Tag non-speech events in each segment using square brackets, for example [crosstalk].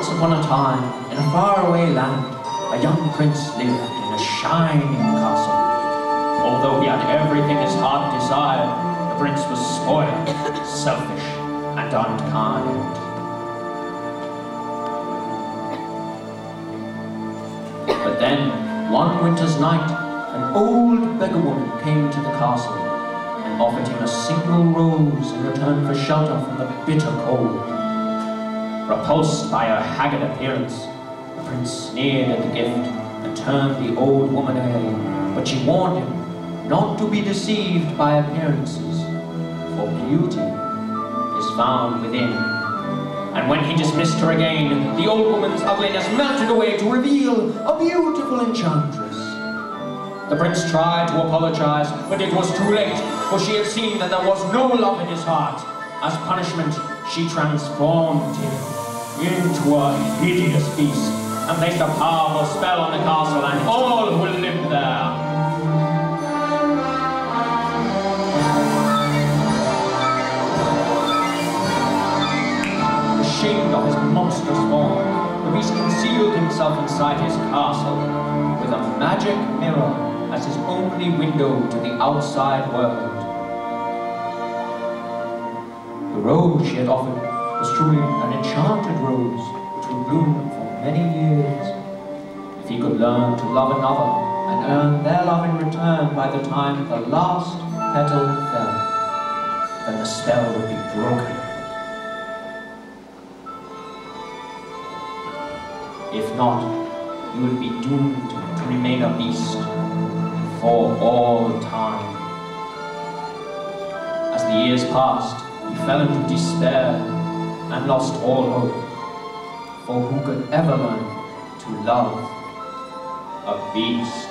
Once upon a time, in a faraway land, a young prince deceived by appearances, for beauty is found within. And when he dismissed her again, the old woman's ugliness melted away to reveal a beautiful enchantress. The prince tried to apologize, but it was too late, for she had seen that there was no love in his heart. As punishment, she transformed him into a hideous beast and placed a powerful spell on the castle and all who lived there. Monstrous form, the beast concealed himself inside his castle with a magic mirror as his only window to the outside world. The rose she had offered was truly an enchanted rose which would bloom for many years. If he could learn to love another and earn their love in return by the time the last petal fell, then the spell would be broken. If not, you would be doomed to remain a beast for all time. As the years passed, he fell into despair and lost all hope. For who could ever learn to love a beast?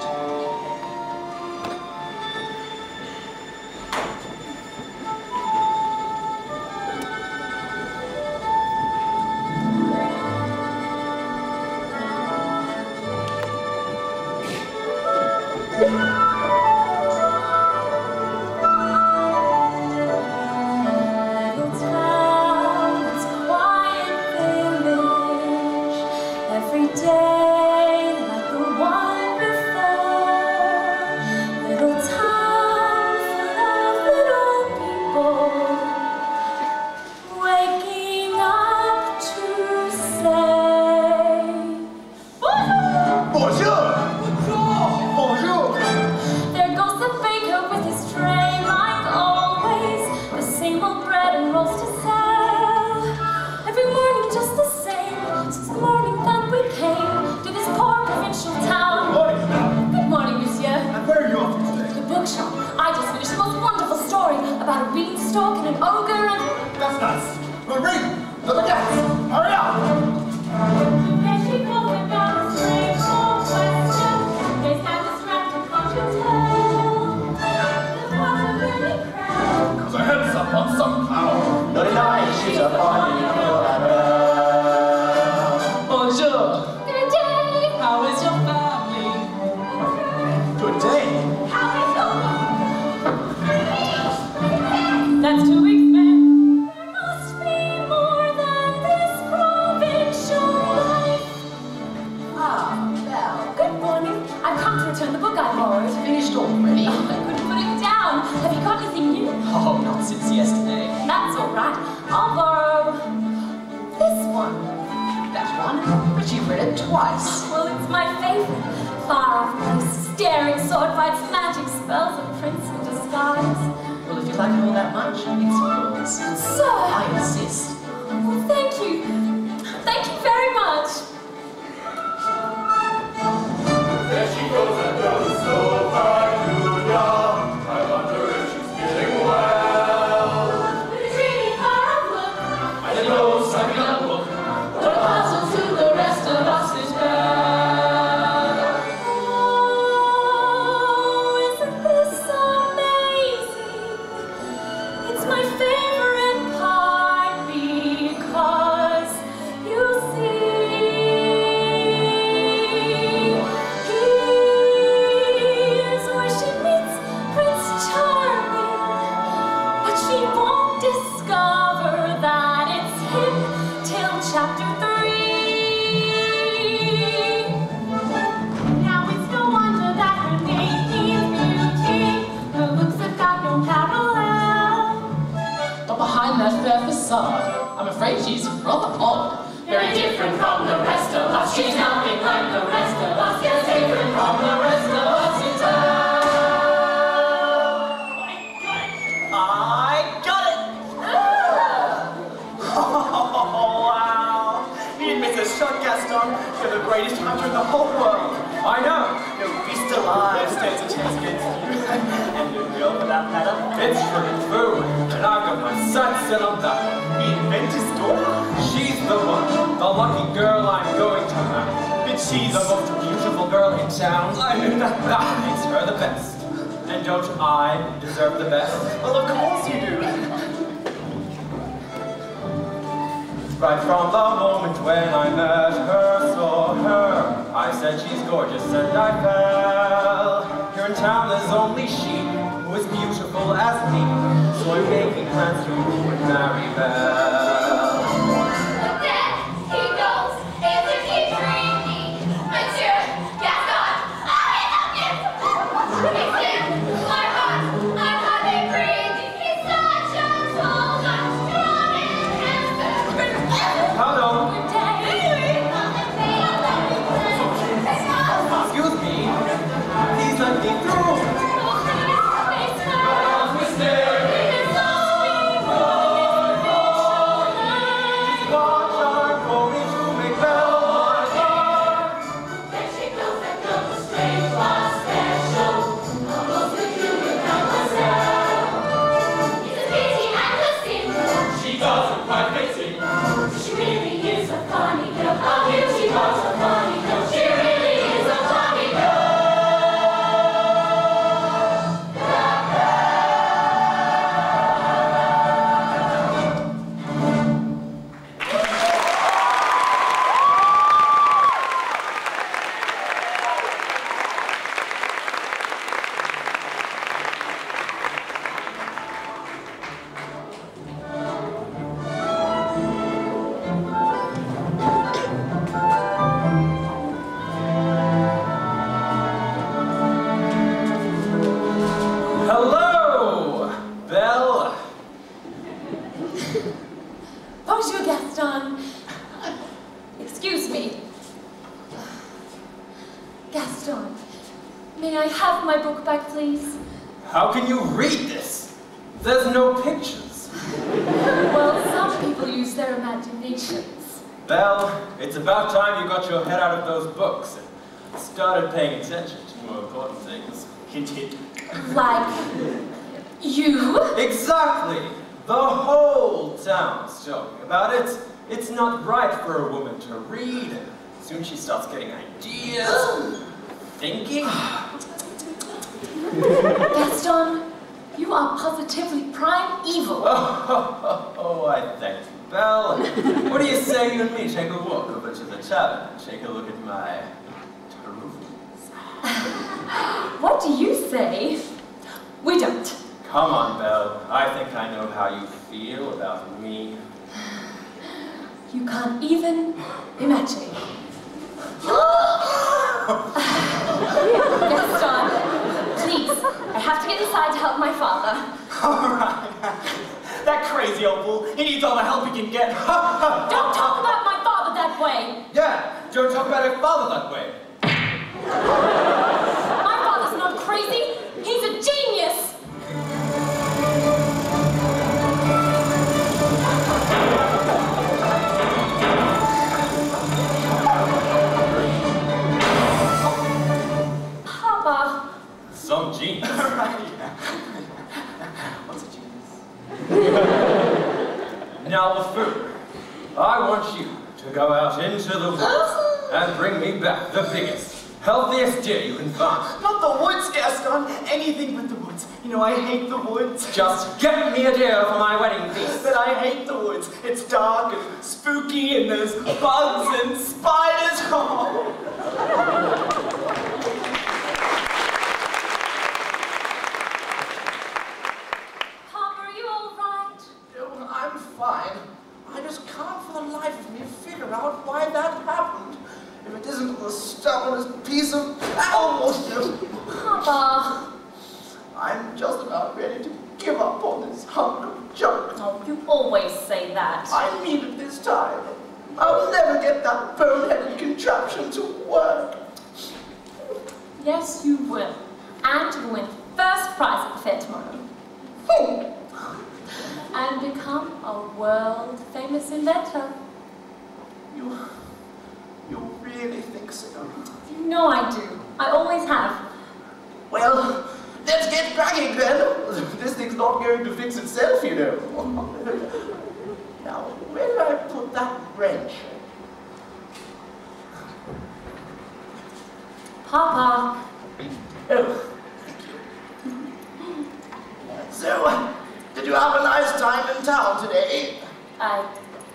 Did you have a nice time in town today? I,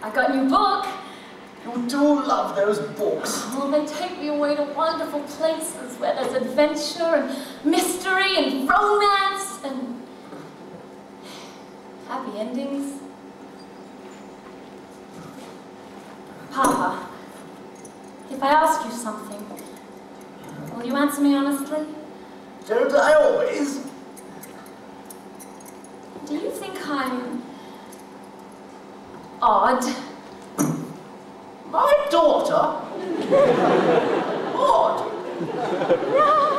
I got a new book. You do love those books. Oh, they take me away to wonderful places where there's adventure and mystery and romance and happy endings. Papa, if I ask you something, will you answer me honestly? Don't I always? do you think I'm odd? My daughter? [laughs] odd? No.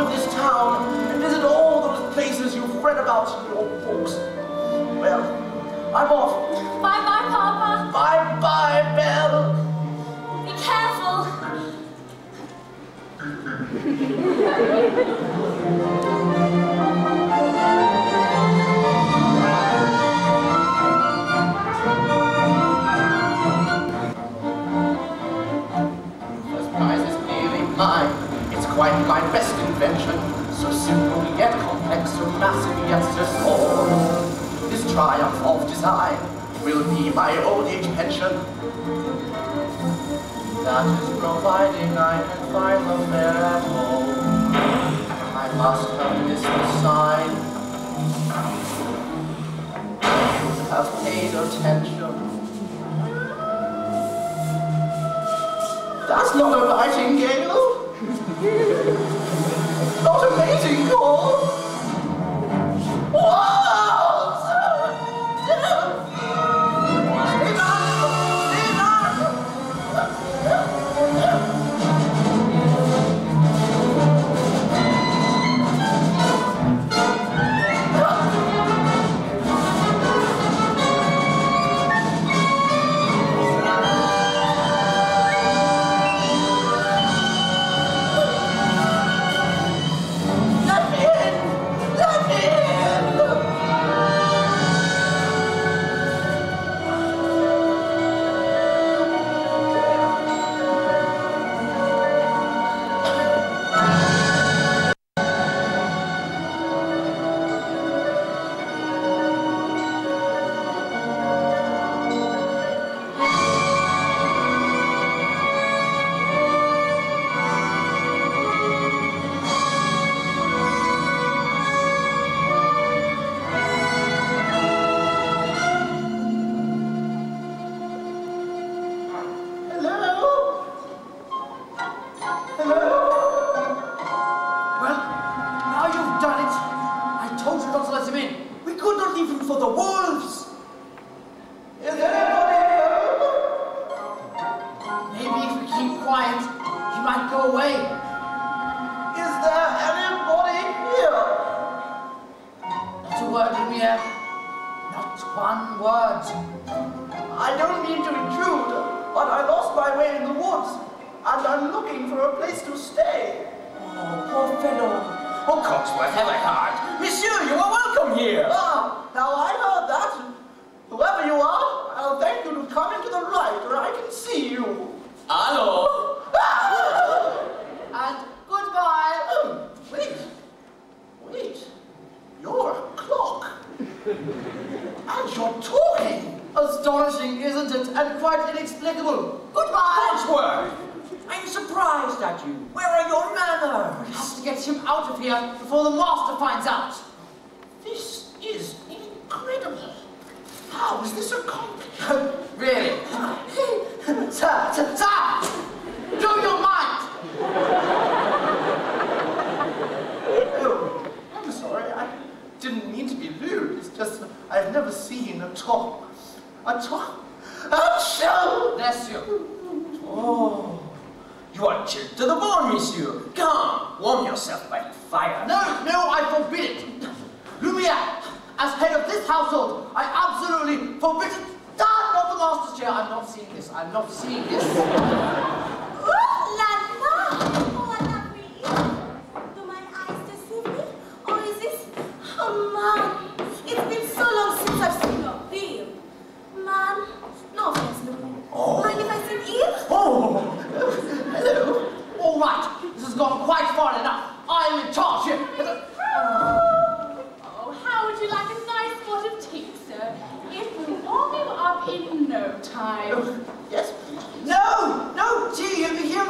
out of this town and visit all those places you've read about in your books. Well, I'm off. Bye-bye, Papa. Bye-bye, Belle. Be careful. quite my best invention, so simple yet complex, so massive yet so small. This triumph of design will be my old age pension. That is providing I can find the fair at home. I must have missed the sign. Have paid attention. That's not a nightingale! [laughs] 都是美景，可。in no time. Oh, yes, please. No! No, tea hear here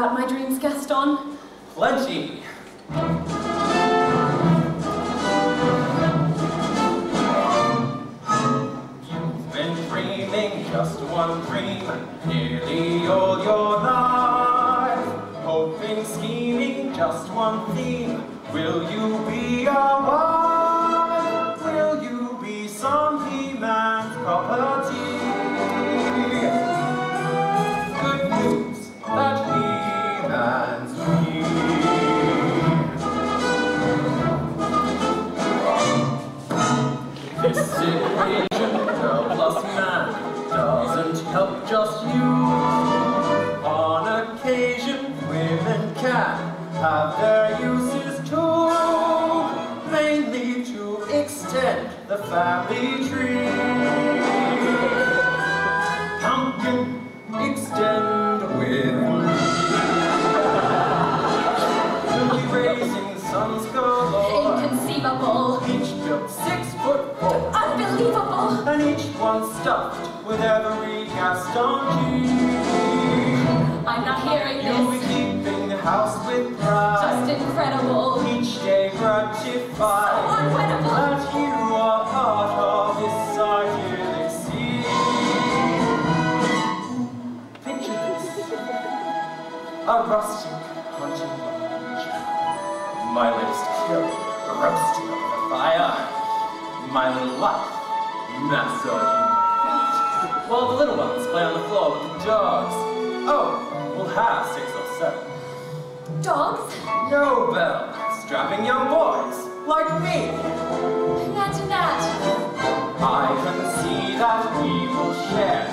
about my dreams, Gaston? Plenty. You've been dreaming just one dream nearly all your life. Hoping, scheming, just one theme. Will you be dogs. Oh, we'll have six or seven. Dogs? No, Belle. Strapping young boys, like me. Imagine that. I can see that we will share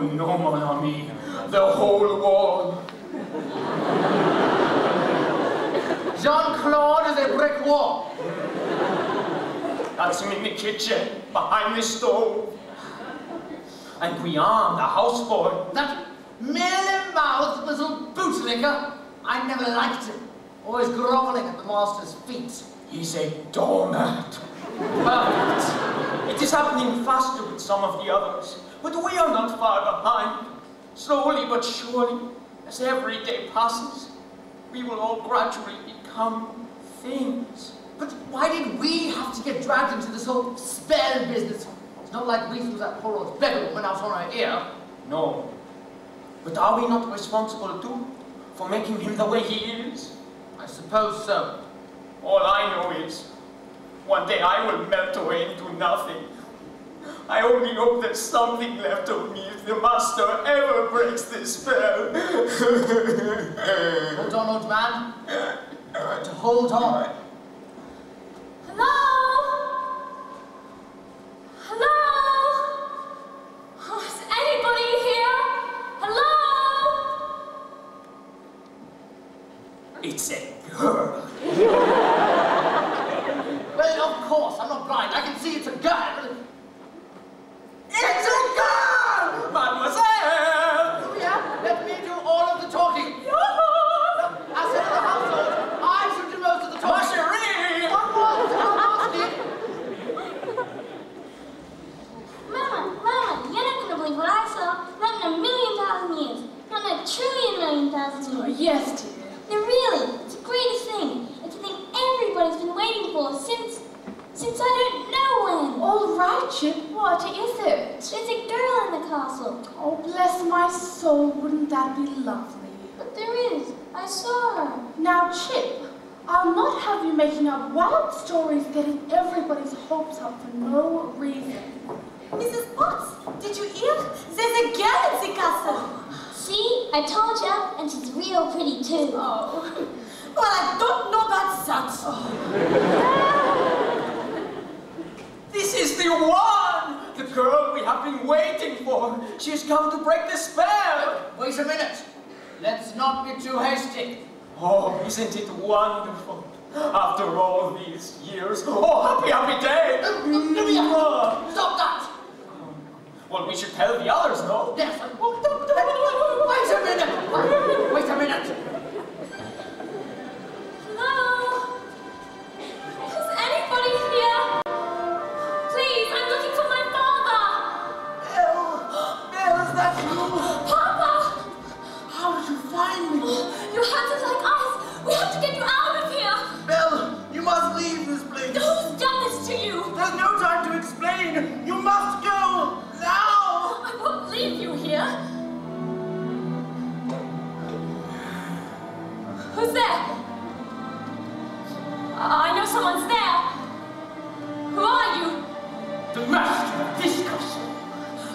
no, no, no, mon ami. The whole world. Jean-Claude is a brick wall. That's him in the kitchen, behind the stove. And Guillaume, the houseboy. That mealy-mouthed little bootlicker. I never liked him. Always groveling at the master's feet. He's a doormat. Perfect. It is happening faster with some of the others, but we are not far behind. Slowly but surely, as every day passes, we will all gradually become things. But why did we have to get dragged into this whole spell business? It's not like we threw that poor old beggar woman out on her ear. No. But are we not responsible too for making him the way he is? I suppose so. All I know is, one day I will melt away into nothing. I only hope there's something left of me if the master ever breaks this spell. Hold on, old man. Try to hold on. Hello? Hello? Oh, is anybody here? Hello? It's a girl. Well, of course, I'm not blind. I can see it's a girl. It's a girl! Mademoiselle! Oh, yeah? Let me do all of the talking. As head of the household, I should do most of the Ma talking. chérie! One more I'm asking. Mama, Mama, you're not gonna believe what I saw. Not in a million thousand years. Not in a trillion million thousand Oh, years. yes, dear. No, really, it's the greatest thing. It's the thing everybody's been waiting for since, since I don't know when. All right, Chip, what is it? There's a girl in the castle. Oh, bless my soul, wouldn't that be lovely? But there is. I saw her. Now, Chip, I'll not have you making up wild stories getting everybody's hopes up for no reason. Mrs. Potts, did you hear? There's a girl in the castle. See, I told you, and she's real pretty too. Oh. Well, I don't know about that. [laughs] This is the one! The girl we have been waiting for. She's come to break the spell. Wait a minute. Let's not be too hasty. Oh, isn't it wonderful? After all these years. Oh, happy, happy day! Mwah. Mm. Stop that! Well, we should tell the others, no? Yes. I- don't- don't- Wait a minute. Wait a minute. Who's there? I know someone's there. Who are you? The master of this castle.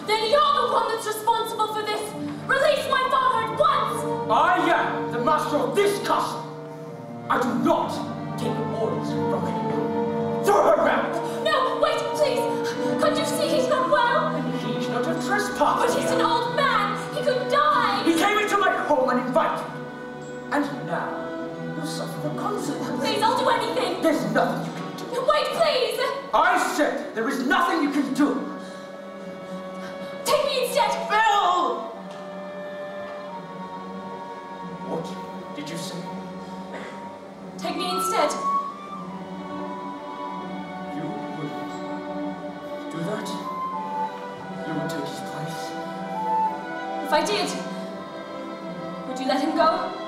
Then you're the one that's responsible for this. Release my father at once. I am the master of this castle. I do not take orders from anyone. Throw her out! No, wait, please. Can't you see he's not well? He's not a But he's an old man. And now, you suffer the consequences. Please, I'll do anything. There's nothing you can do. Wait, please. I said there is nothing you can do. Take me instead! Belle! What did you say? Take me instead! You would do that? You would take his place? If I did, would you let him go?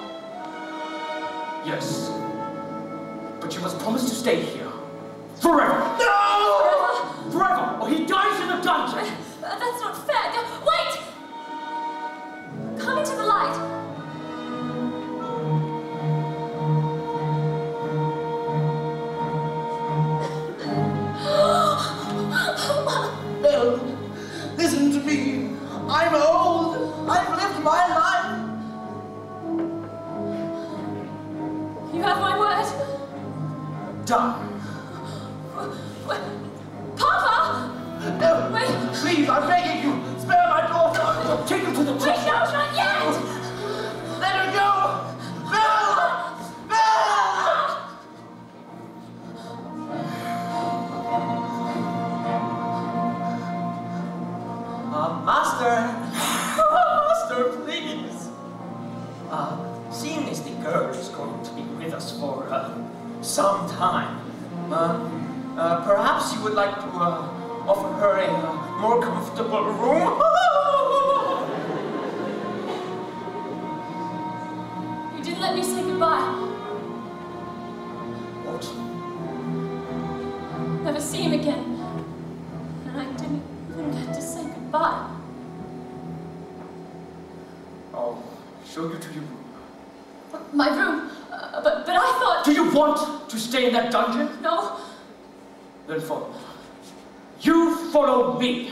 Yes. But you must promise to stay here. Forever! No! Forever? Forever! Or he dies in the dungeon! Uh, That's not fair. No, Wait! Come into the light. [gasps] Belle, listen to me. I'm old. I've lived my life. Wait. Papa! No, Wait. please, I'm begging you. Spare my daughter. Take her to the Wait, church. no, not yet! Let her go. Belle! Belle! Uh, master! [laughs] master, please! Uh, seeing as the girl is going to be with us for uh, some time, uh, uh, perhaps you would like to uh, offer her a more comfortable room? [laughs] You didn't let me say goodbye. what? Never see him again. And I didn't even get to say goodbye. I'll show you to your room. My room. Uh, but, but I thought. Do you want to stay in that dungeon? No. Then follow. You follow me.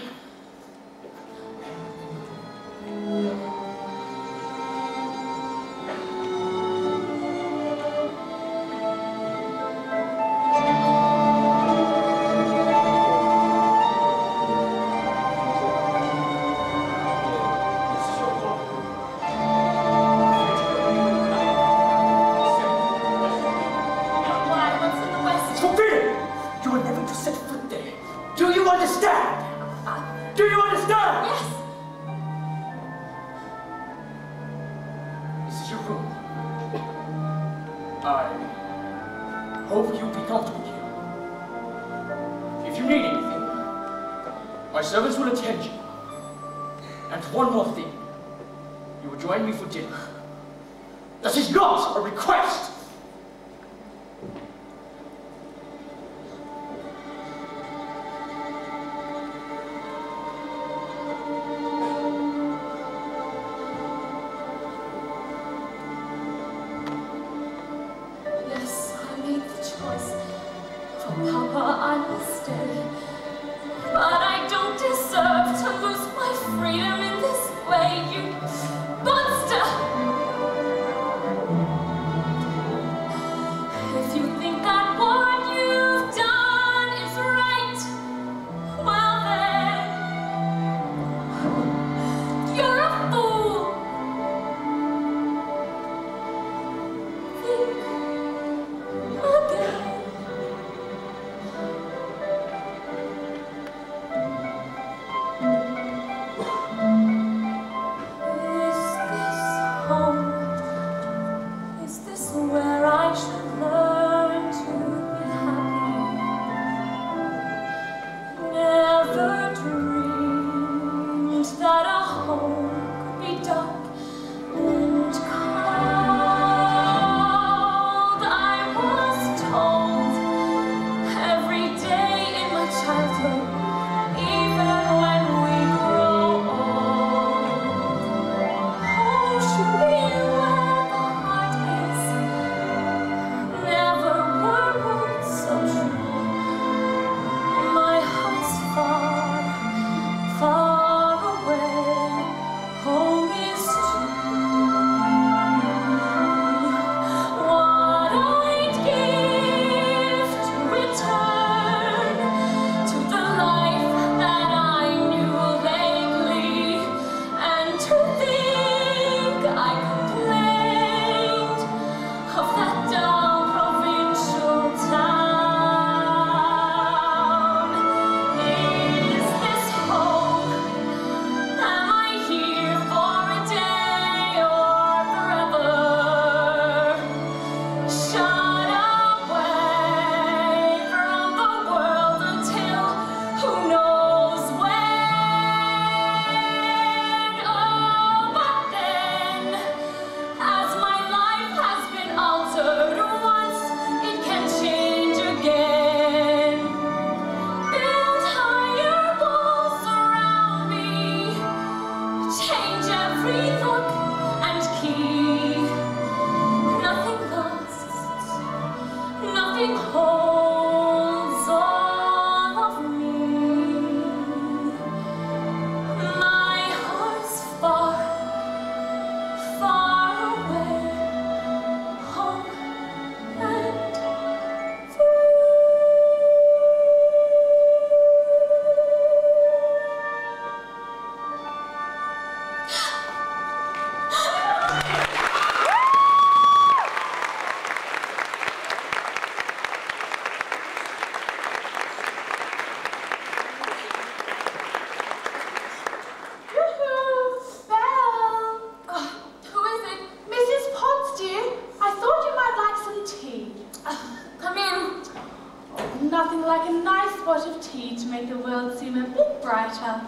make the world seem a bit brighter.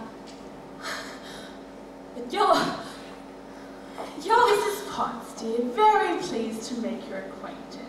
But you're... You're Mrs. Potts, dear. Very pleased to make your acquaintance.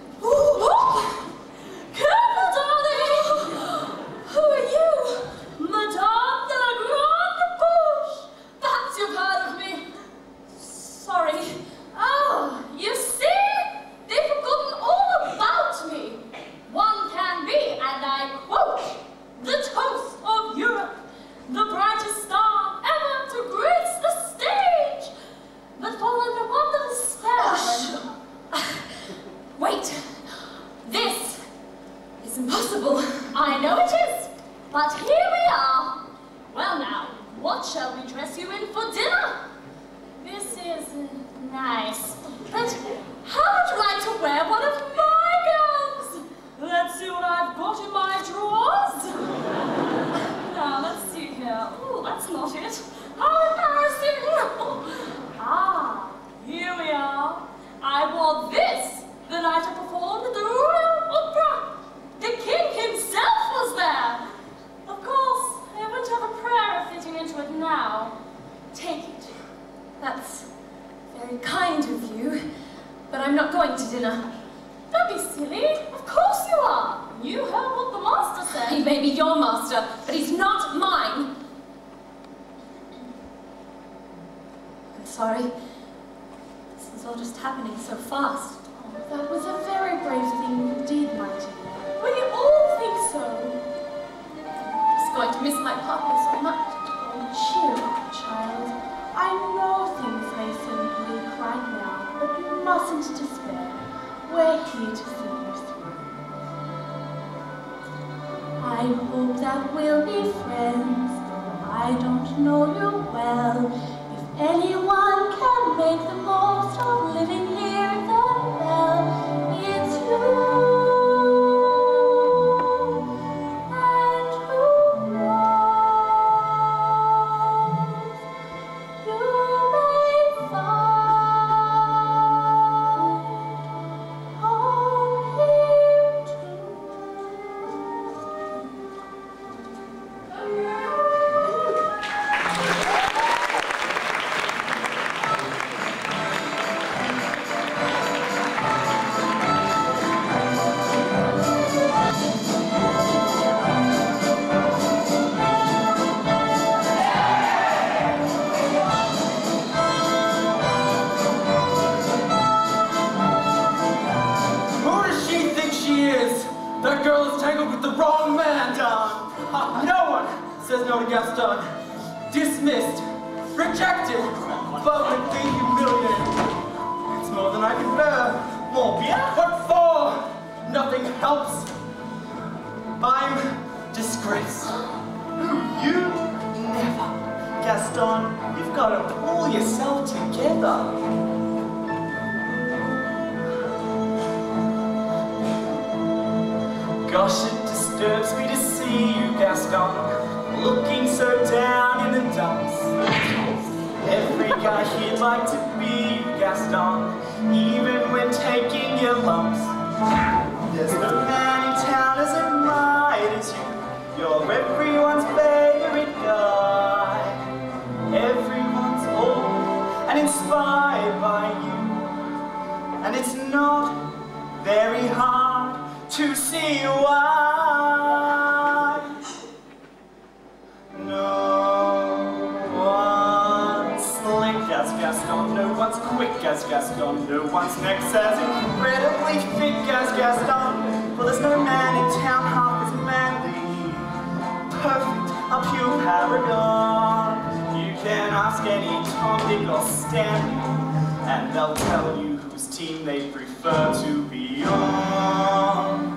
they'll stand you, and they'll tell you whose team they prefer to be on.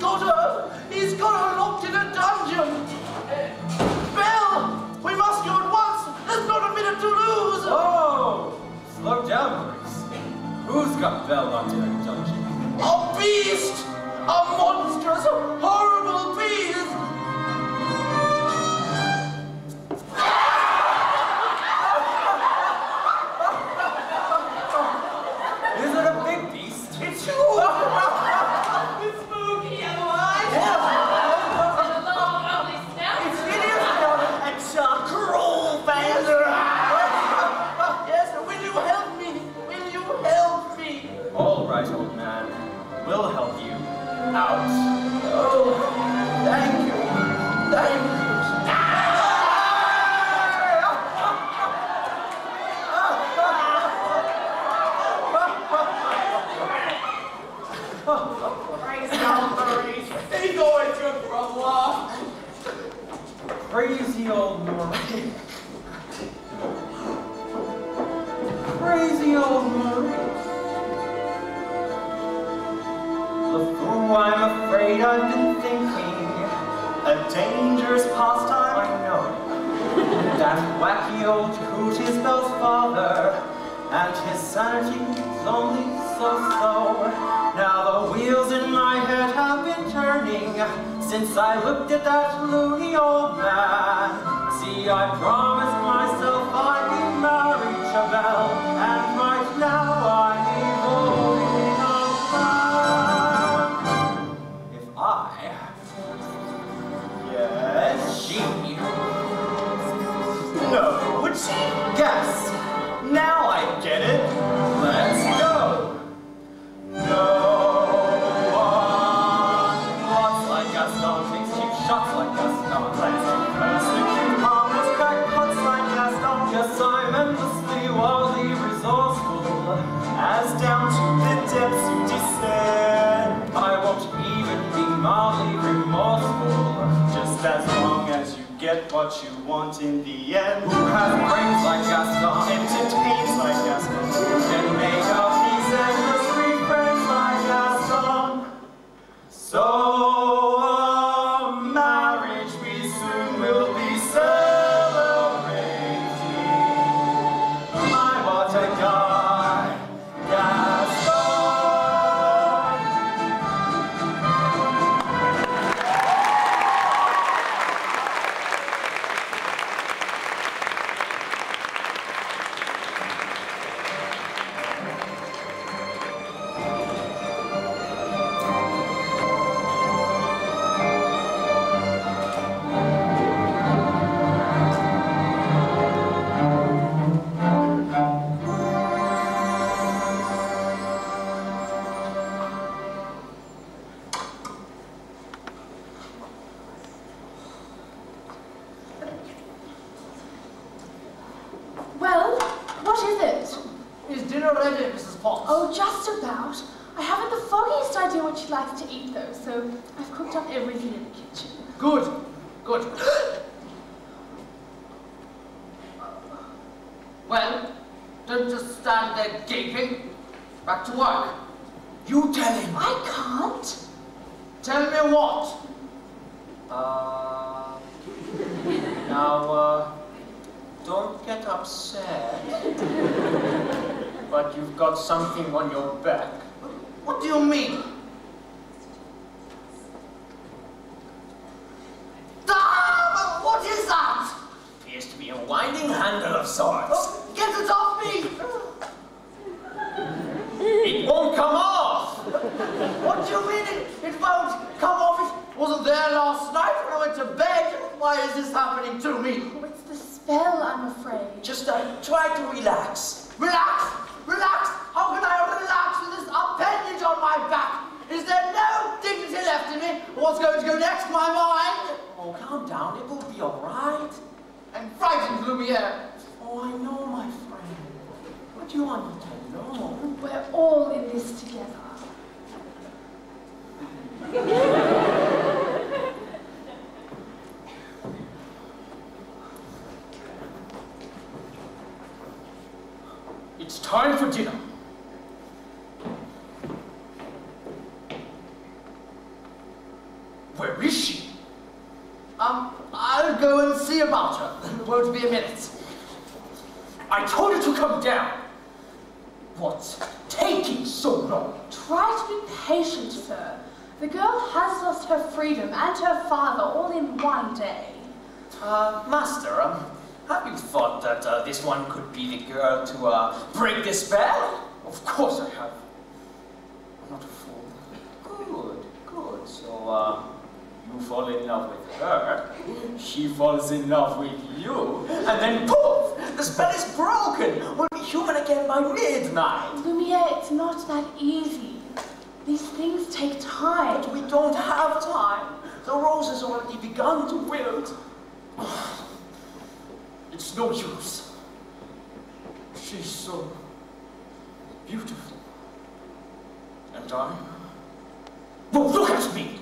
got her! He's got her locked in a dungeon! Belle! We must go at once! There's not a minute to lose! Oh! Slow down, Grace. Who's got Belle locked in a dungeon? A beast! A monstrous, horrible dangerous pastime, I know. that wacky old coot is Belle's father, and his sanity is only so-so. Now the wheels in my head have been turning since I looked at that loony old man. See, I promised what you want in the end. Who has brains like Gaston and tipped like Gaston? What's going to go next, my mind? Oh, calm down, it will be all right. And frightened Lumiere. Oh, I know, my friend. What do you want me to know? We're all in this together. [laughs] Lumiere, it's not that easy. These things take time. But we don't have time. The rose has already begun to wilt. [sighs] It's no use. She's so beautiful. And I? Well, look at me!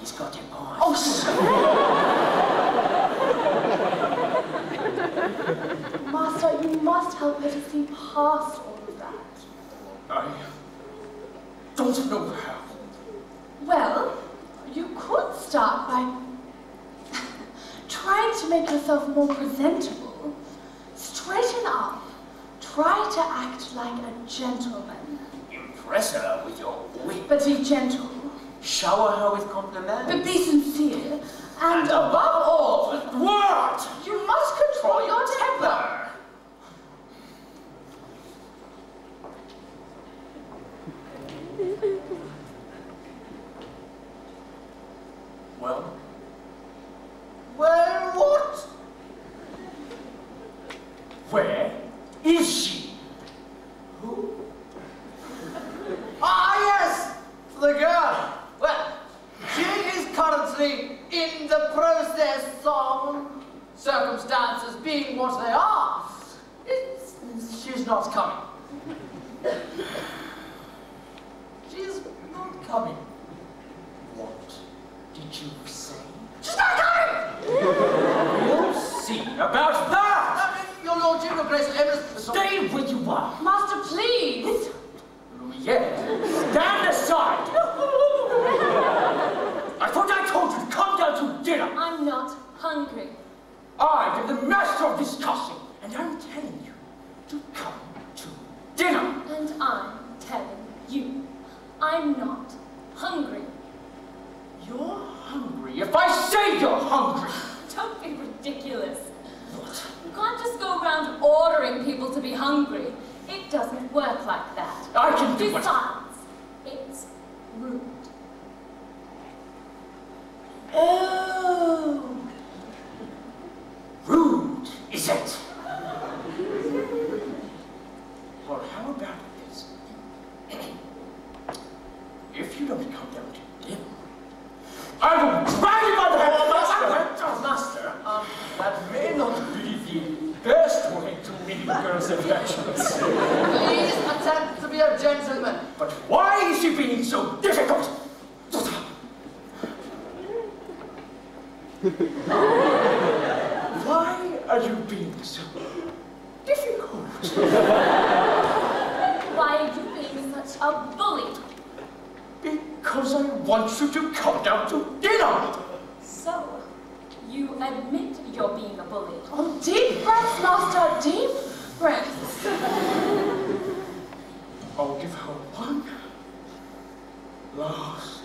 He's got him on. Oh, [laughs] Master, you must help her to see past all of that. I don't know how. Well, you could start by trying to make yourself more presentable. Straighten up. Try to act like a gentleman. Impress her with your wit. But be gentle. Shower her with compliments. But be sincere. And, above all, What? you must control your temper. Well, Well, what? where is she? Who? Ah, yes! The girl. Well, she is currently in the process of circumstances being what they are. It's, she's not coming. She's not coming. What did you say? She's not coming! We'll see about that! I mean, your lordship, your grace, ever... Stay where you are. Master, please. Louis, stand aside! I thought I told you to come down to dinner! I'm not hungry. I am the master of this castle, and I'm telling you to come to dinner! And I'm telling you, I'm not hungry. You're hungry if I say you're hungry! [sighs] Don't be ridiculous. What? You can't just go around ordering people to be hungry. It doesn't work like that. I can do what... It's rude. Oh. Rude, is it? Well, how about this? If you don't come down to dinner, I will drag you by the head! Master, master, um, that may not be the best way to win a girl's affections. Please attempt to be a gentleman. But why is she being so difficult? Why are you being so difficult? Why are you being such a bully? Because I want you to come down to dinner. So, you admit you're being a bully. Oh, deep breaths, Master, deep breaths. [laughs] I'll give her one last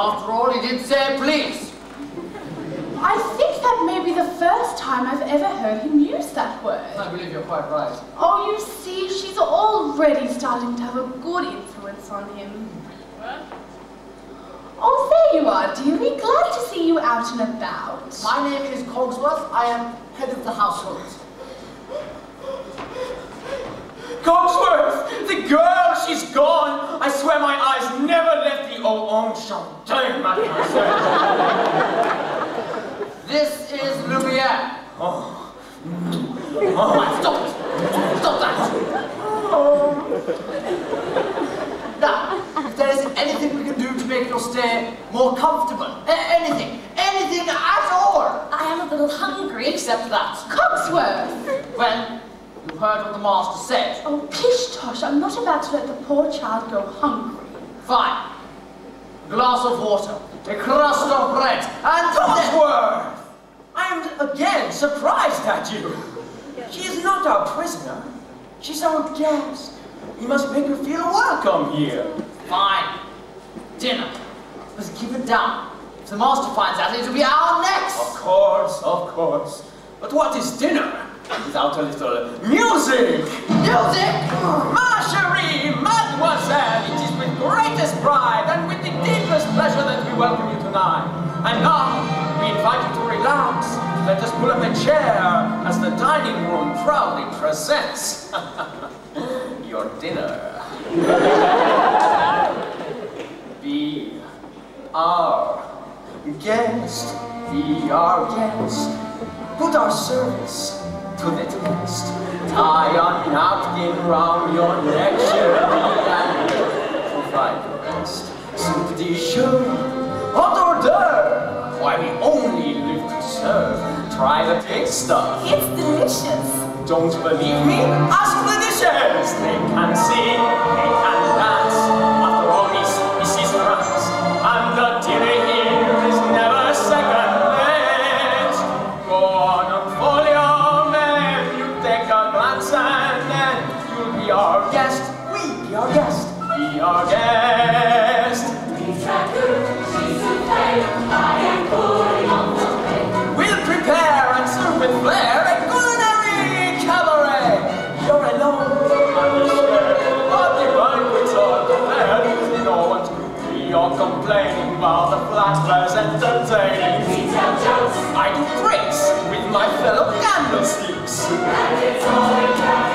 After all, he did say please. I think that may be the first time I've ever heard him use that word. I believe you're quite right. Oh, you see, she's already starting to have a good influence on him. Oh, there you are, dearie. Glad to see you out and about. My name is Cogsworth. I am head of the household. Cogsworth! The girl, she's gone! I swear my eyes never left the old enchanté, mademoiselle! This is Lumiere. Oh. oh right, stop it. Stop that. Now, if there is anything we can do to make your stay more comfortable, anything, anything at all, I am a little hungry. except that. Cogsworth! Well, you heard what the master said. Oh, pish tosh, I'm not about to let the poor child go hungry. Fine. Glass of water, a crust of bread, and Cogsworth! I am again surprised at you. She is not our prisoner. She's our guest. We must make her feel welcome here. Fine. Dinner. Let's keep it down. If the master finds out, it'll be our next. Of course, of course. But what is dinner music? Music! Ma chérie, mademoiselle, it is with greatest pride and with the deepest pleasure that we welcome you tonight. And now, we invite you to relax. Let us pull up a chair as the dining room proudly presents [laughs] your dinner. [laughs] Be our guest, be our guest. Put our service to the test. Tie a napkin round your neck, and provide your best. Soup the show, hot or dirt, why we only live to serve. Try the pasta. It's delicious. Don't believe me? Ask the dishes. They can see, they can while the flat blows entertaining. We tell jokes. I do tricks with my fellow candlesticks. And it's all in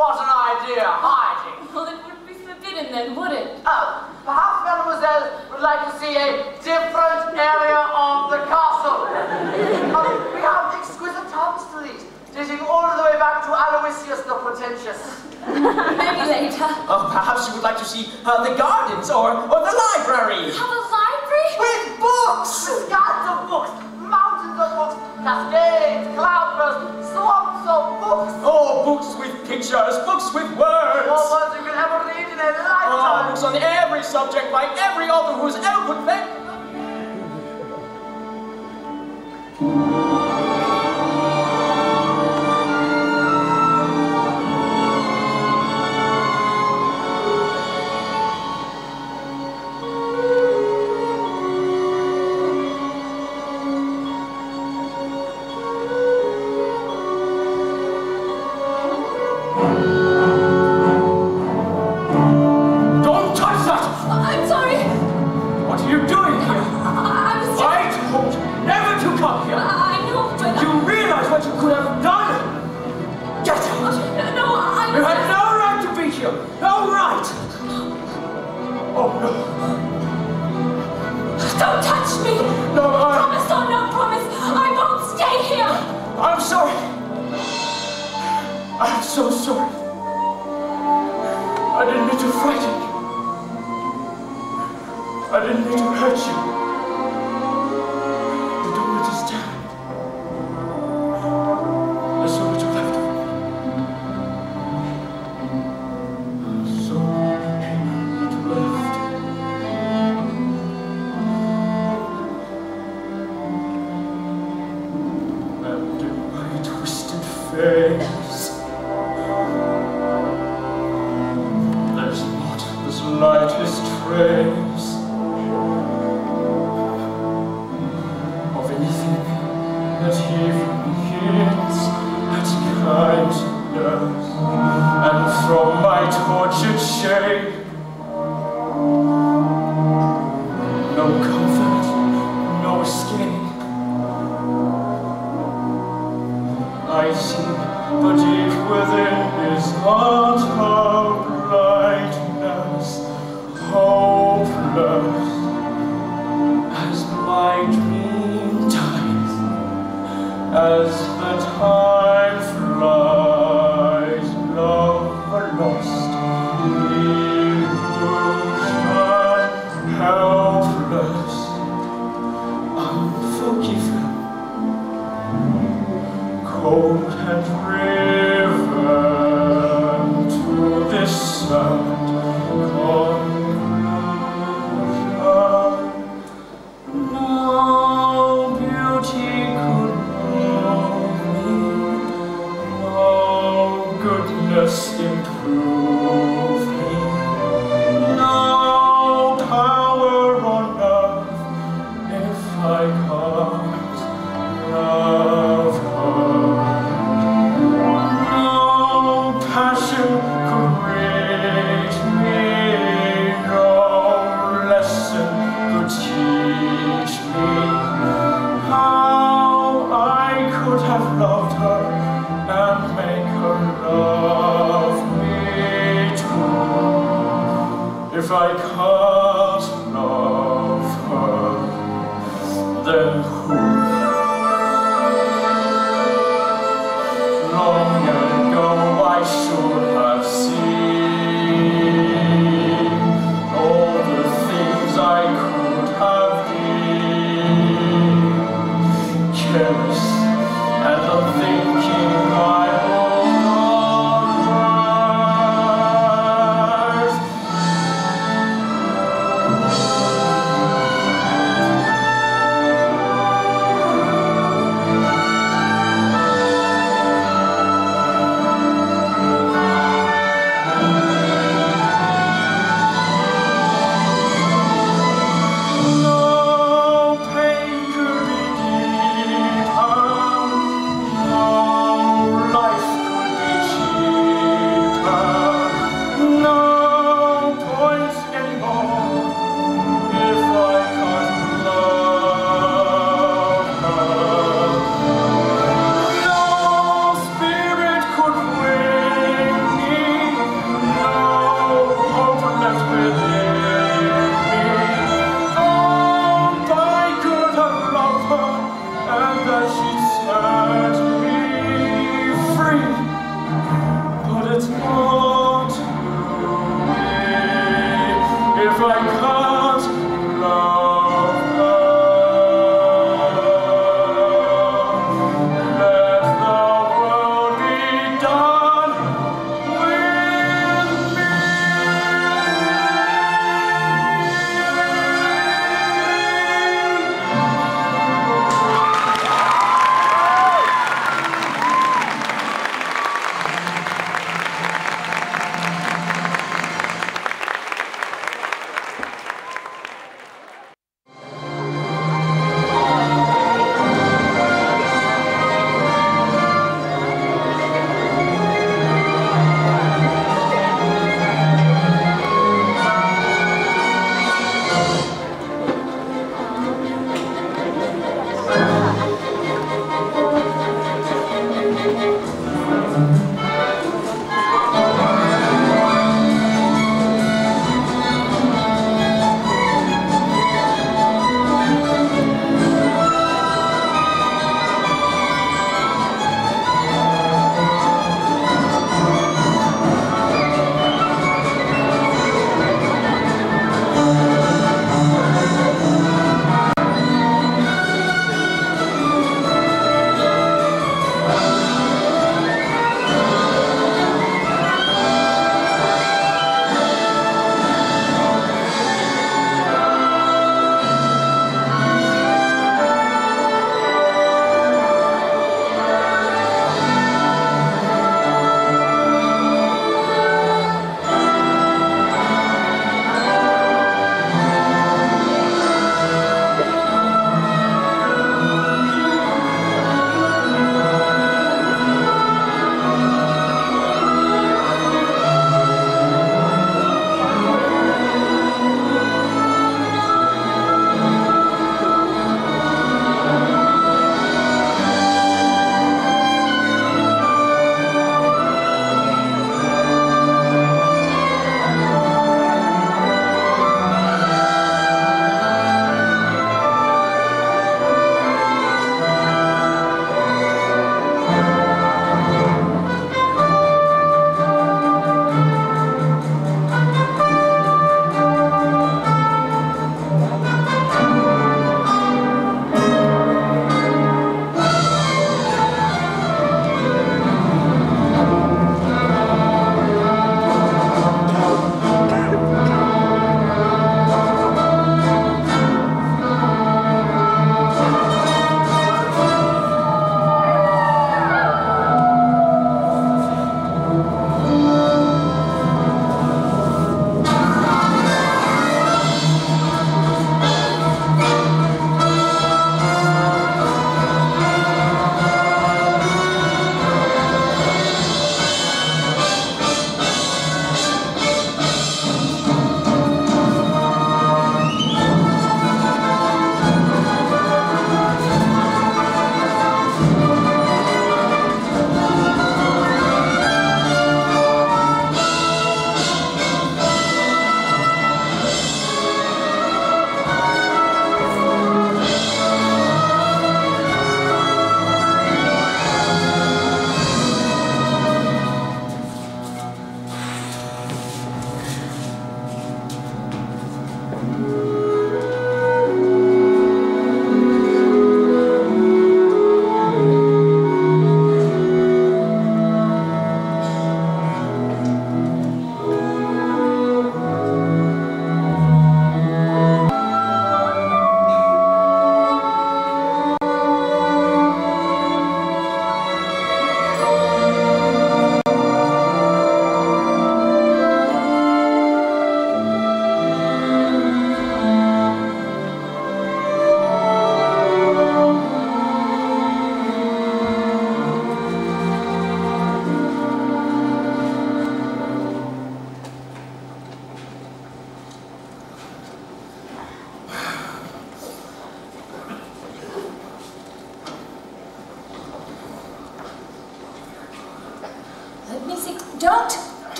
What an idea, hiding. [laughs] Well, it would be forbidden then, would it? Oh, perhaps Mademoiselle would like to see a different area of the castle. [laughs] Oh, we have exquisite times to these, dating all the way back to Aloysius the Pretentious. [laughs] Maybe later. Oh, perhaps you would like to see uh, the gardens or, or the library. Have a library? With books! With gardens of books, mountains of books, cascades, cloudbursts, swamps of books. Oh, books with pictures, books with words. Oh, books on every subject by every author who has ever put pen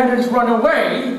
hadn't run away,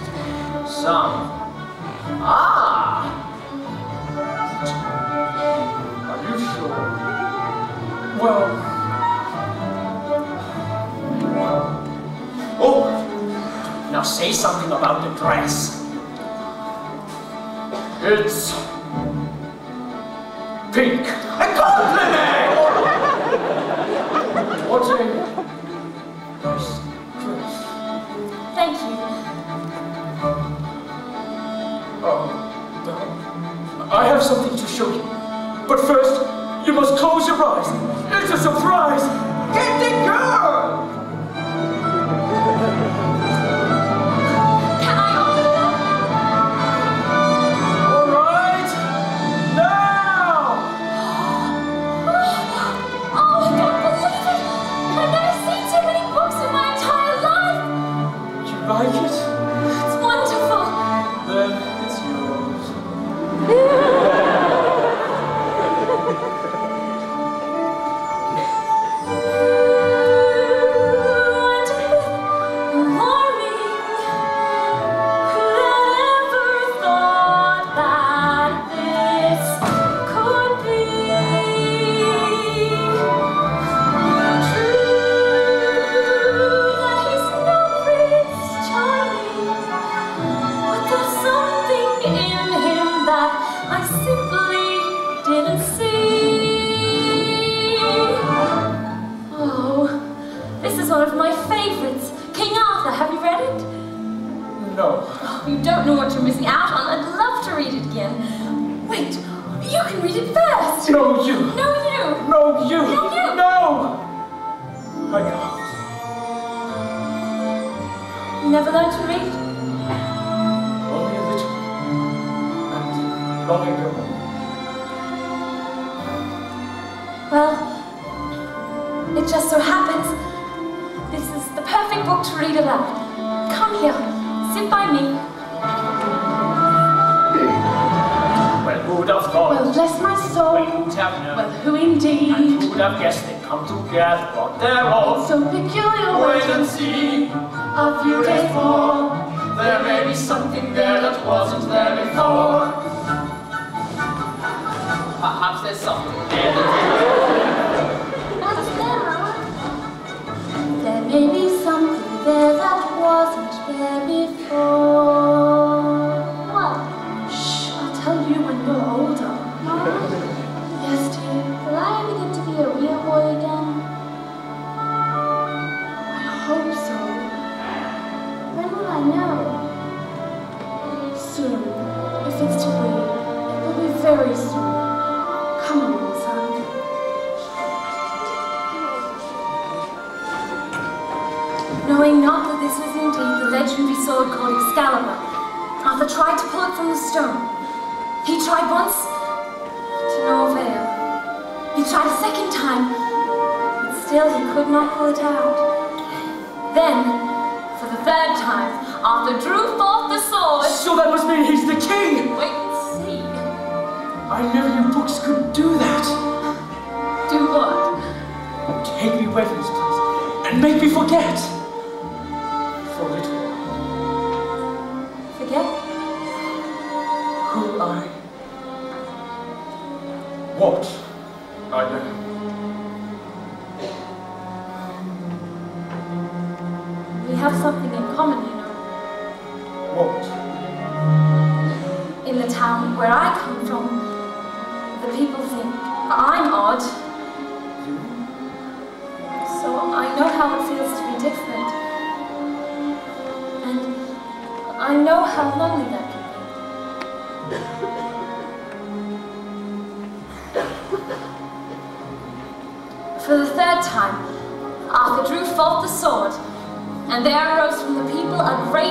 lost some. Ah! Are you sure? Well... Oh! Now say something about the dress. It's... pink. A compliment! what a... I have something to show you. But first, you must close your eyes. It's a surprise!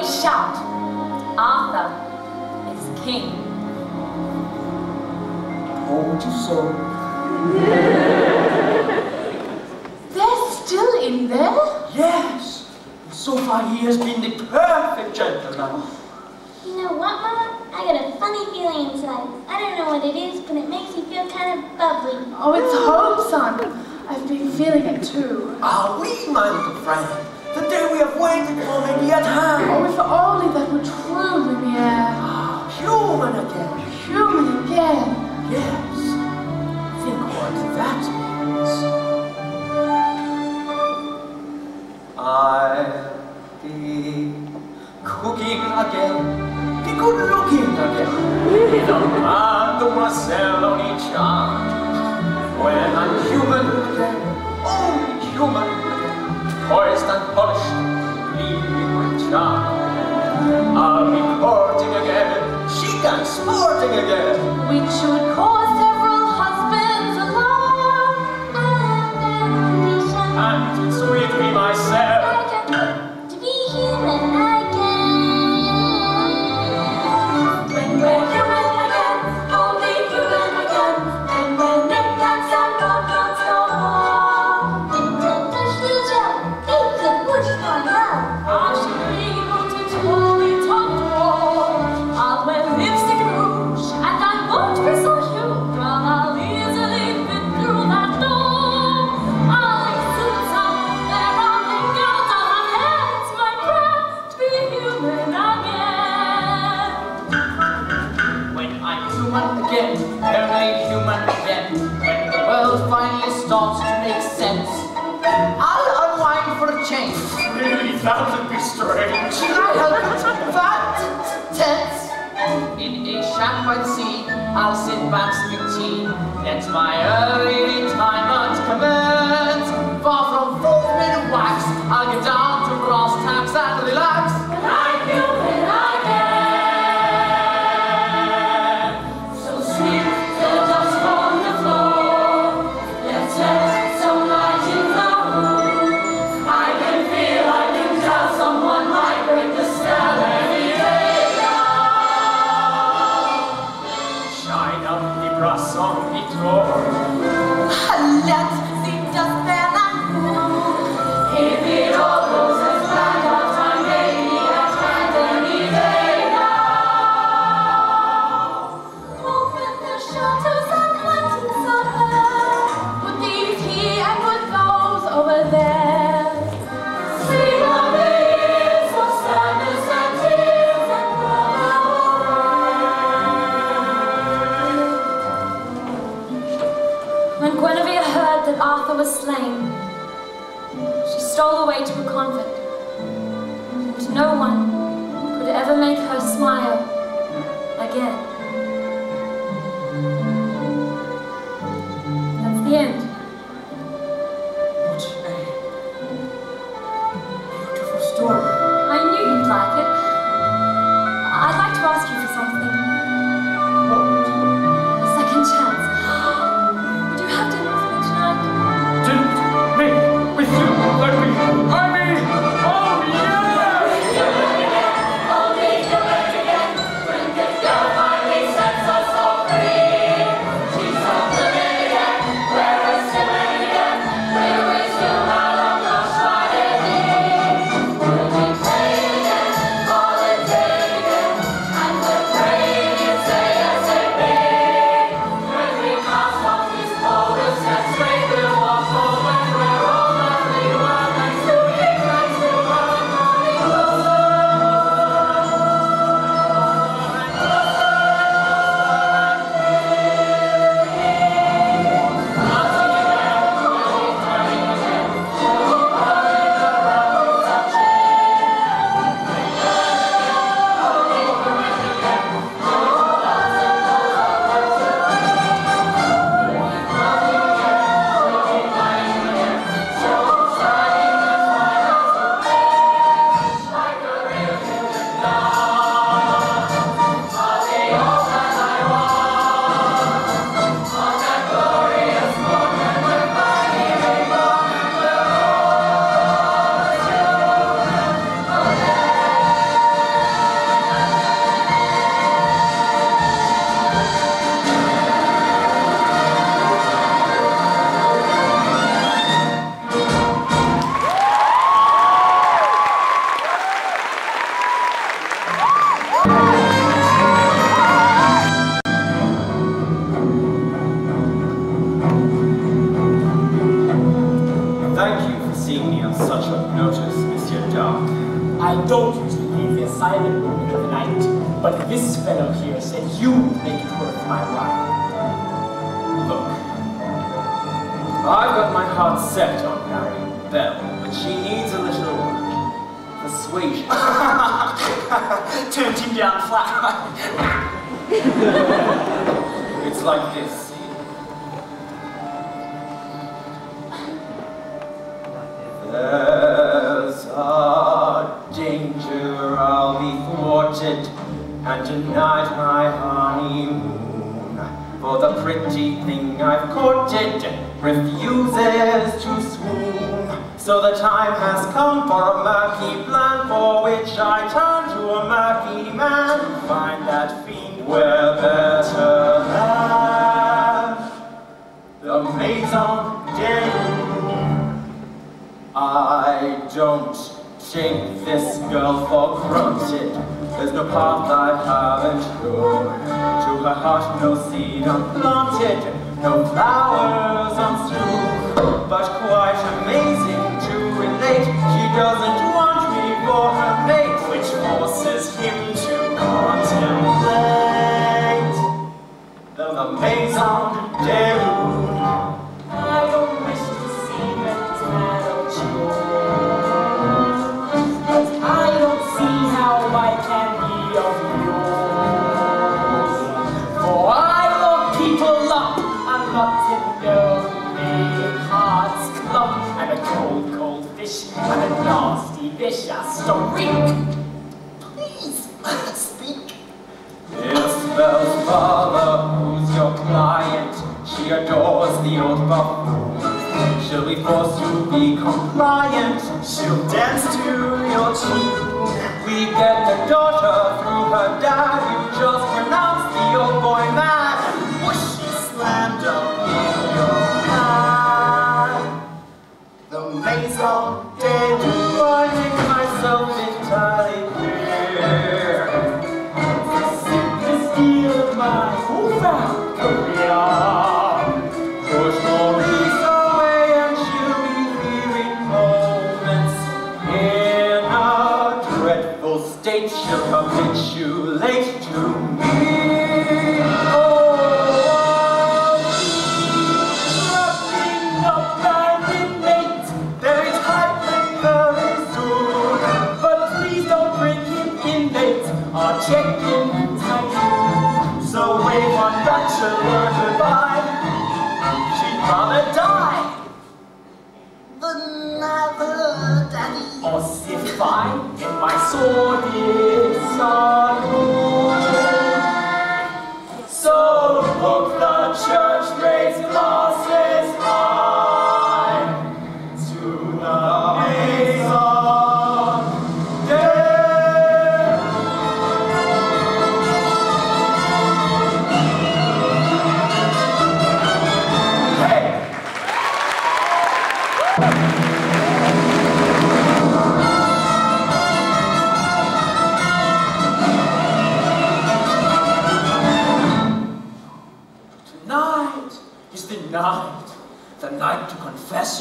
shout, Arthur is king. Hold you saw? [laughs] They're still in there? Yes. So far he has been the perfect gentleman. You know what, Mama? I got a funny feeling inside. I don't know what it is, but it makes me feel kind of bubbly. Oh, it's hope, son. I've been feeling it too. Are we, my little friend? we have waited for many a time. Oh, if only that were true, Lumiere. Human again. Human again. Yes. Think what that means. I be cooking again. Be good looking again. and myself on each arm. When I'm human again. Only human again. Poised and Sporting again. Which should cause several husbands alarm and condition. And sweet be myself. proximity, yet my early retirement at command. Far from fourth wax, I'll get down to brass tacks and relax.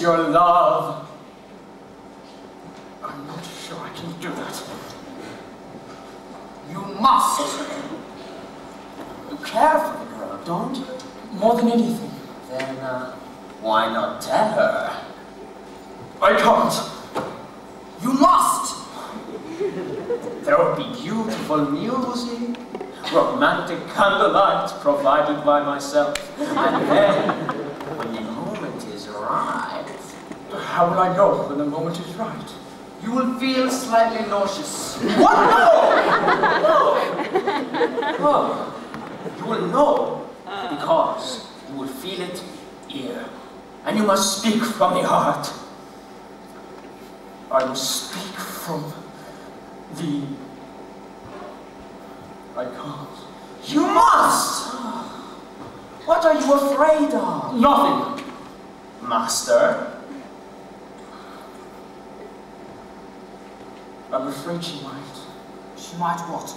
Your love. I'm not sure I can do that. You must. You care for the girl, don't you? More than anything. Then, uh, why not tell her? I can't. You must. There will be beautiful music, romantic candlelight provided by myself. And then, when the moment is right, how will I know when the moment is right? You will feel slightly nauseous. What? No! [laughs] No! Oh, you will know because you will feel it here. And you must speak from the heart. I must speak from the. I can't. You must! [sighs] What are you afraid of? Nothing. Master? I'm afraid she might. She might what?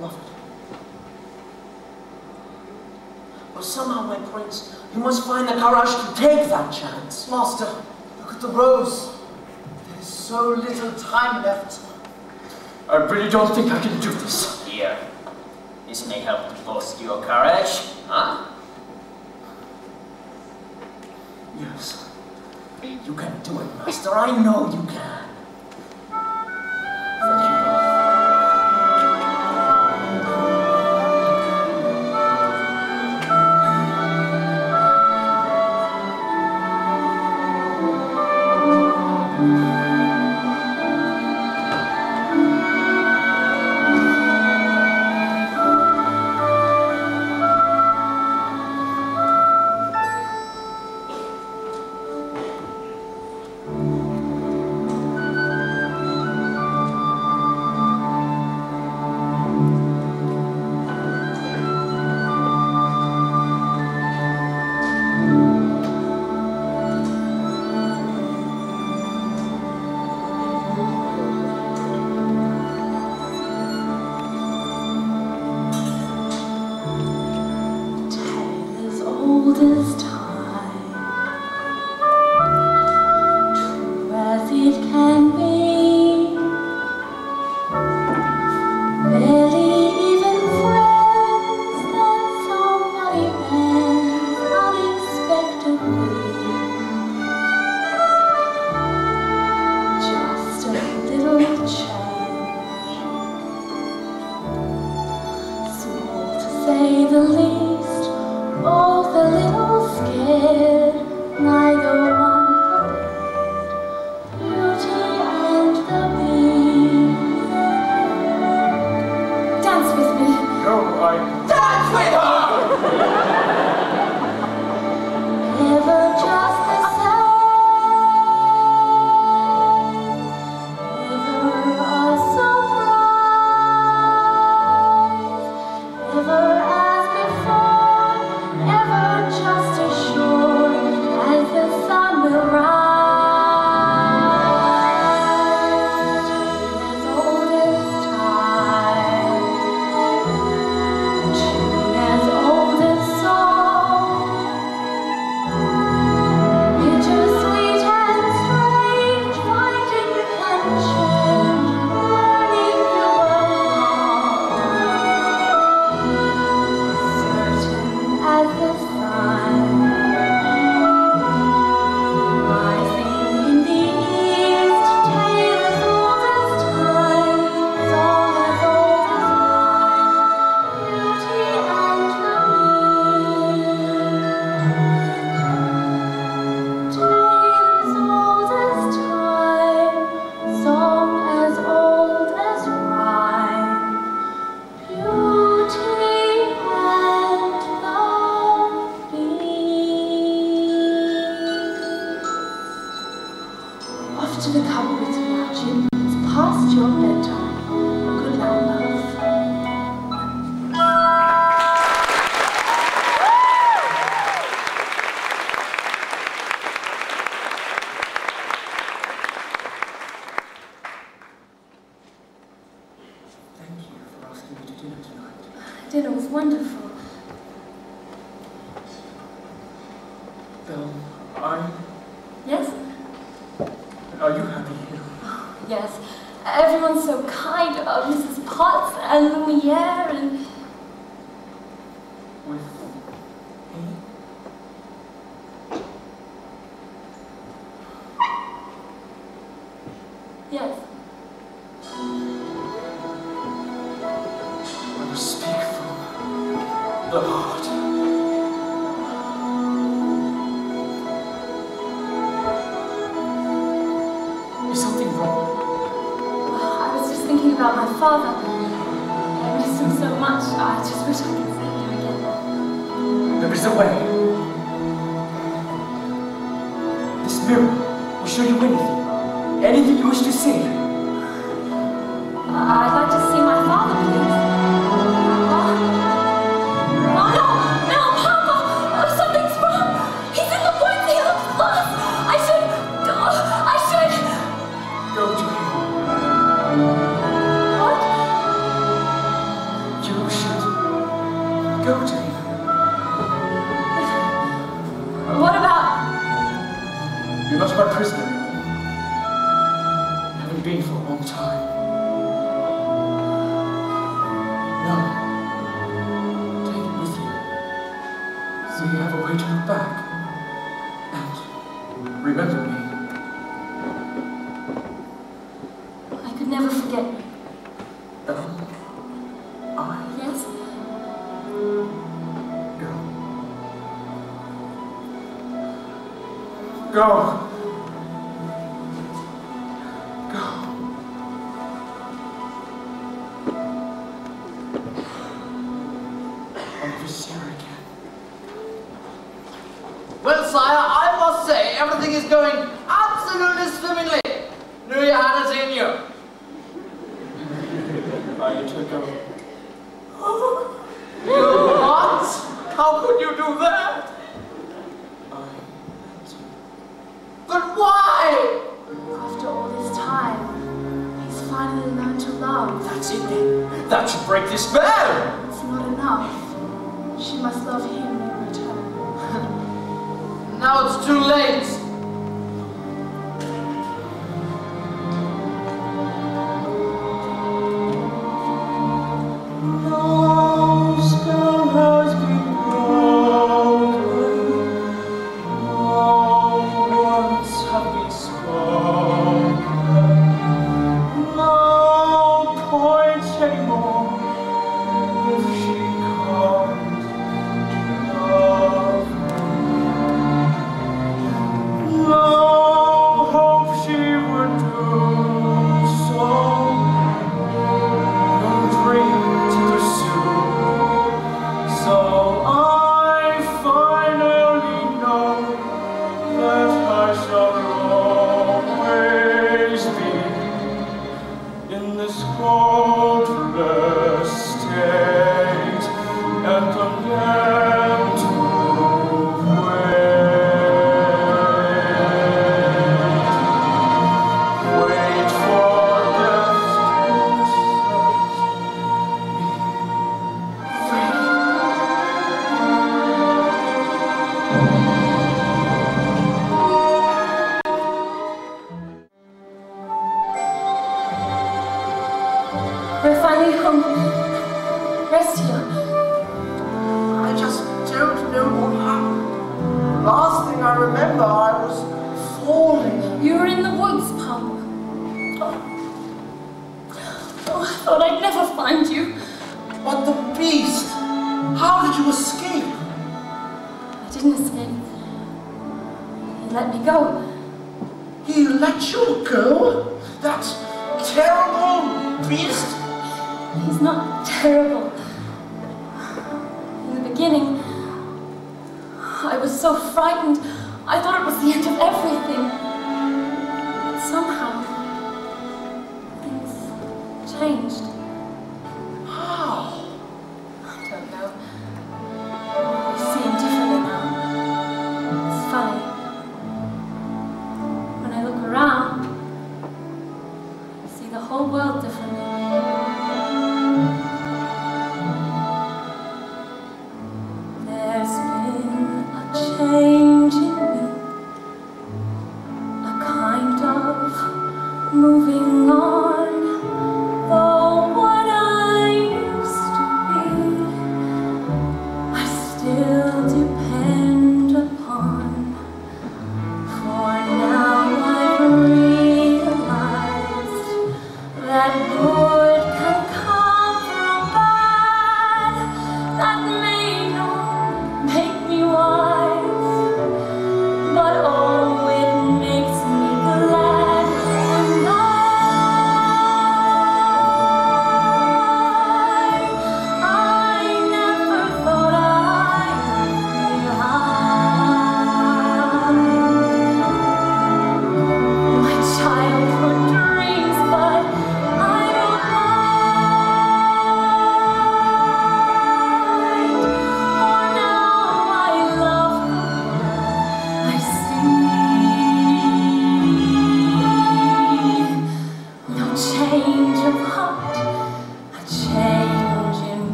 Love it. But somehow, my prince, you must find the courage to take that chance. Master, look at the rose. There is so little time left. I really don't think I can do this. Here, this may help to boost your courage, huh? Yes. You can do it, Master. I know you can.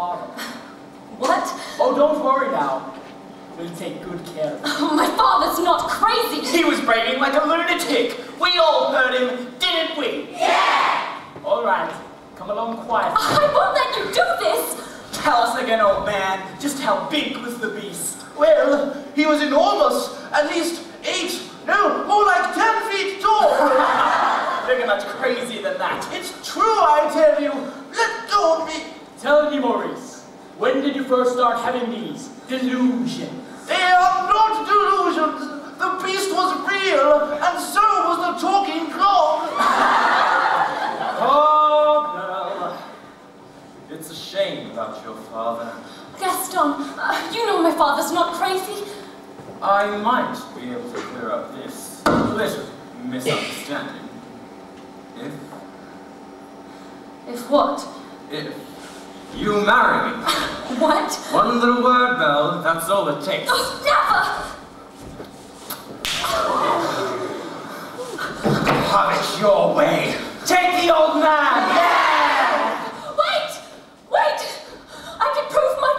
Father. [laughs] What? Oh, don't worry now. We'll take good care of him. [laughs] My father's not crazy. He was raving like a lunatic. We all heard him, didn't we? Yeah! All right. Come along quietly. Oh, I won't let you do this. Tell us again, old man, just how big was the beast? Well, he was enormous. At least eight, no, more like ten feet tall. [laughs] Bigger much crazier than that. it's true, I tell you. Let go of me. Tell me, Maurice, when did you first start having these delusions? They are not delusions. The beast was real, and so was the talking clock. [laughs] Oh, no. It's a shame about your father. Gaston, uh, you know my father's not crazy. I might be able to clear up this little misunderstanding. If, If what? if you marry me. What? One little word, Belle, that's all it takes. Oh, never! Have it your way. Take the old man. Yeah! Wait! Wait! I can prove my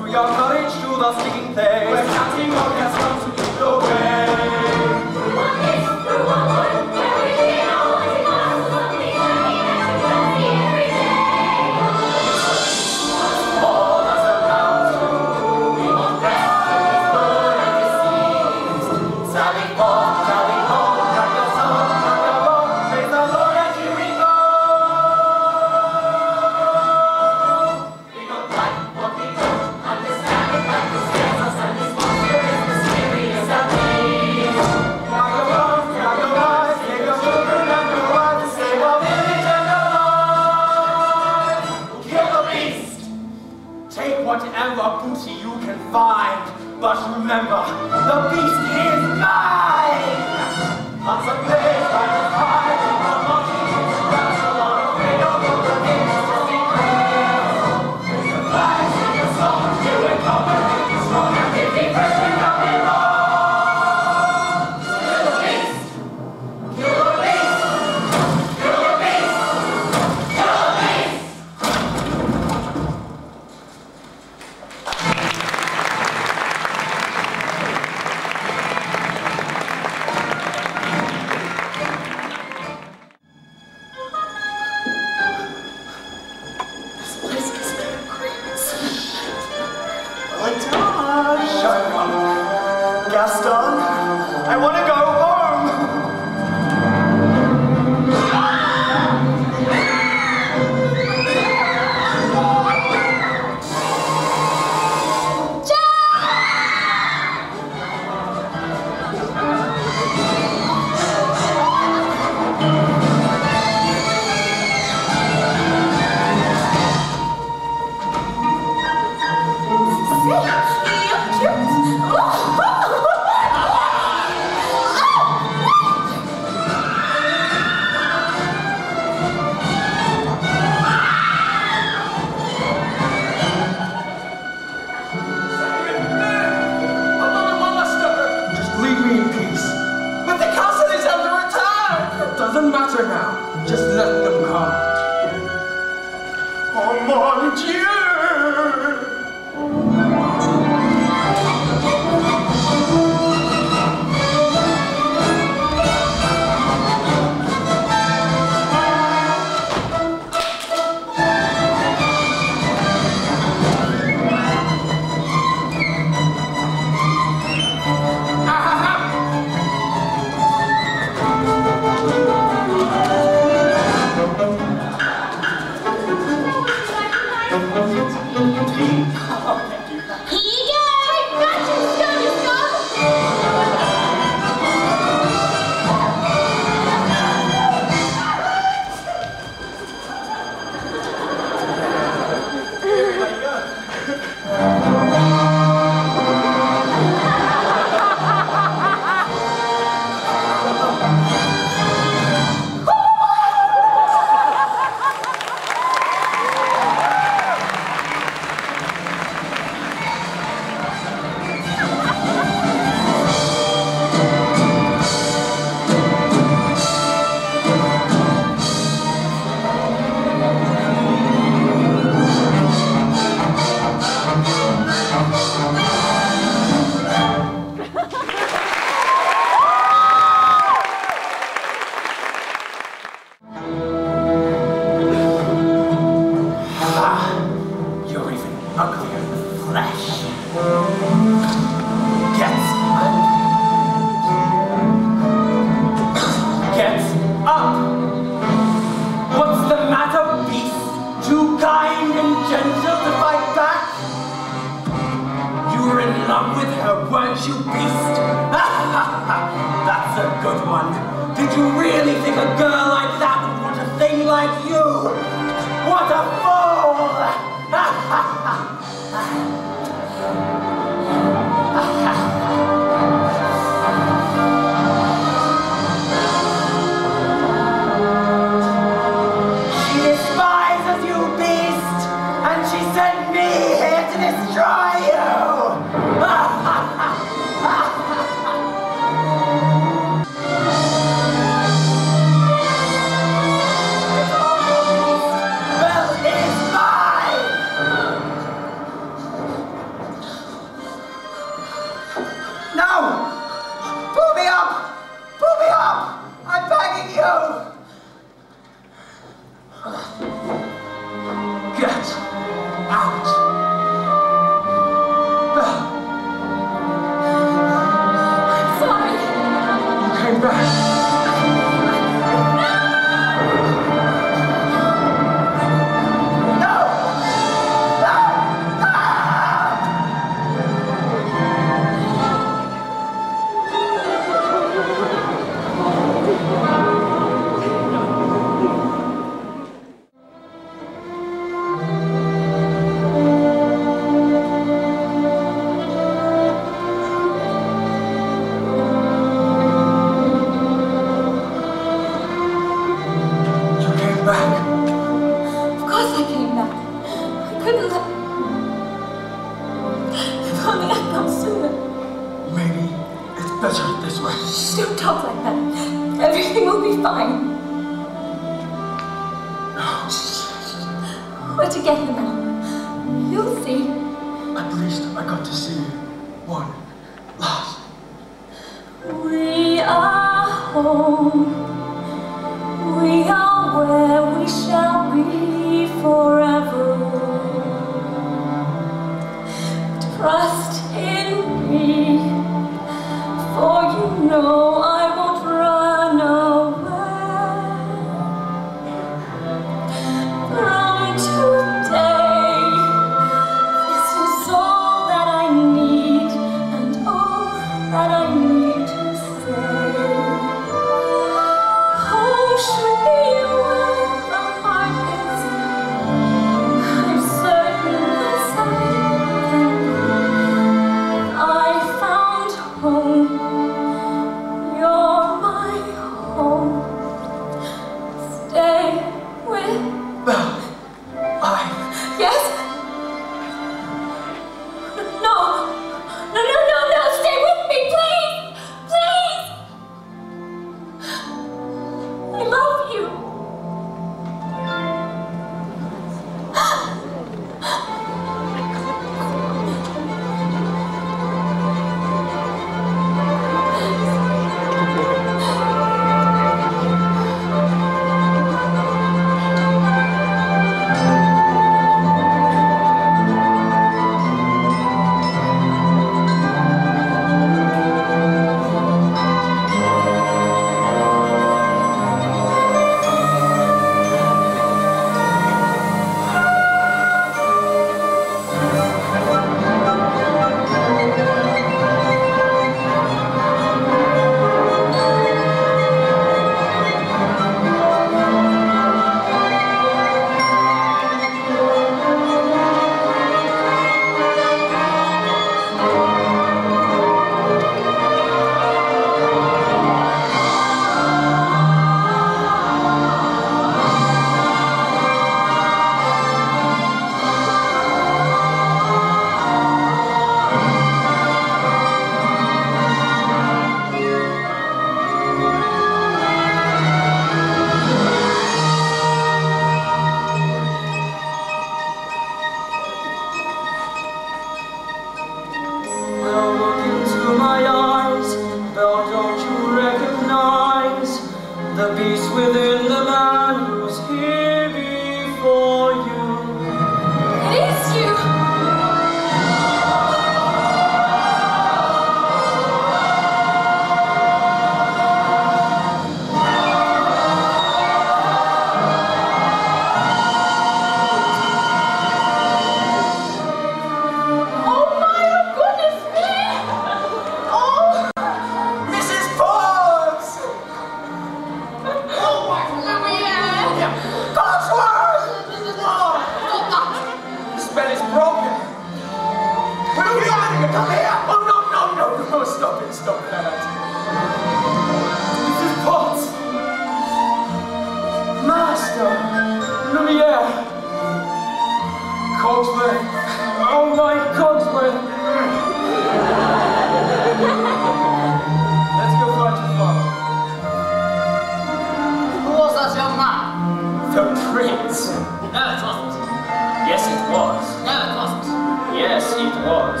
Yes, it was.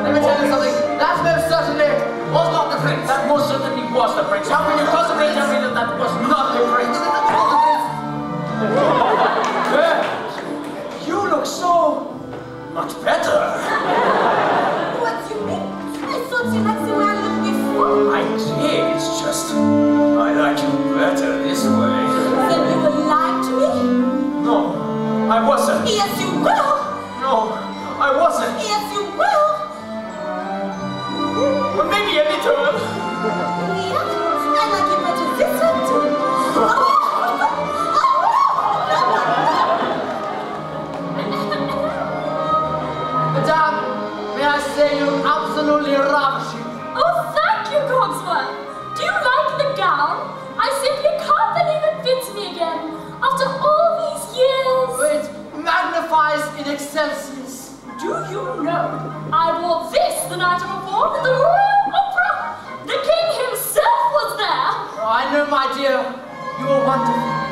Let me tell you something. That most certainly was not the prince. That most certainly was the prince. How can you possibly tell me that that was not the prince? You look so [laughs] much better. I wasn't. Yes, you will. I wore this the night I performed at the Royal Opera. The king himself was there. Oh, I know, my dear, you are wonderful.